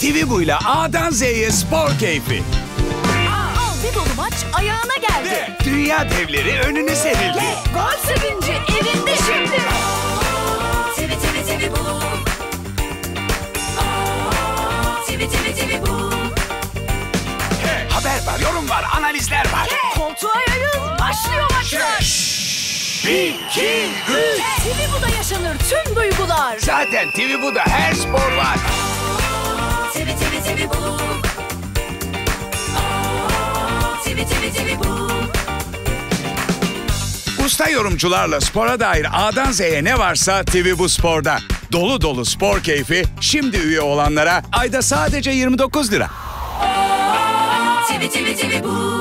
TV bu ile A'dan Z'ye spor keyfi. Al bir dolu maç ayağına geldi. Ve dünya devleri önüne serildi. Gol sevinci evinde şimdi. TV TV TV bu. TV TV TV bu. Haber var, yorum var, analizler var. Koltuğa yayıl. Başlıyor maçlar. Bir, iki, üç. TV bu da yaşanır tüm duygular. Zaten TV bu da her spor var. Usta yorumcularla spora dair A'dan Z'ye ne varsa TV bu sporda. Dolu dolu spor keyfi şimdi üye olanlara ayda sadece 29 lira. TV TV TV bu.